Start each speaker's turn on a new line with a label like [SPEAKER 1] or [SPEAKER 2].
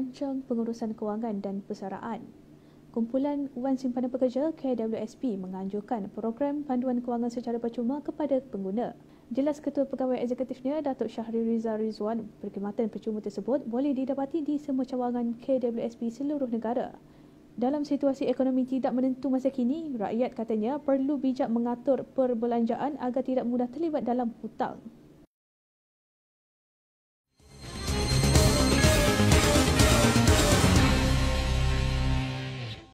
[SPEAKER 1] merancang pengurusan kewangan dan persaraan. Kumpulan Wan Simpanan Pekerja KWSP menganjurkan program panduan kewangan secara percuma kepada pengguna. Jelas Ketua Pegawai Eksekutifnya Datuk Syahri Rizal Rizwan, perkhidmatan percuma tersebut boleh didapati di semua cawangan KWSP seluruh negara. Dalam situasi ekonomi tidak menentu masa kini, rakyat katanya perlu bijak mengatur perbelanjaan agar tidak mudah terlibat dalam hutang.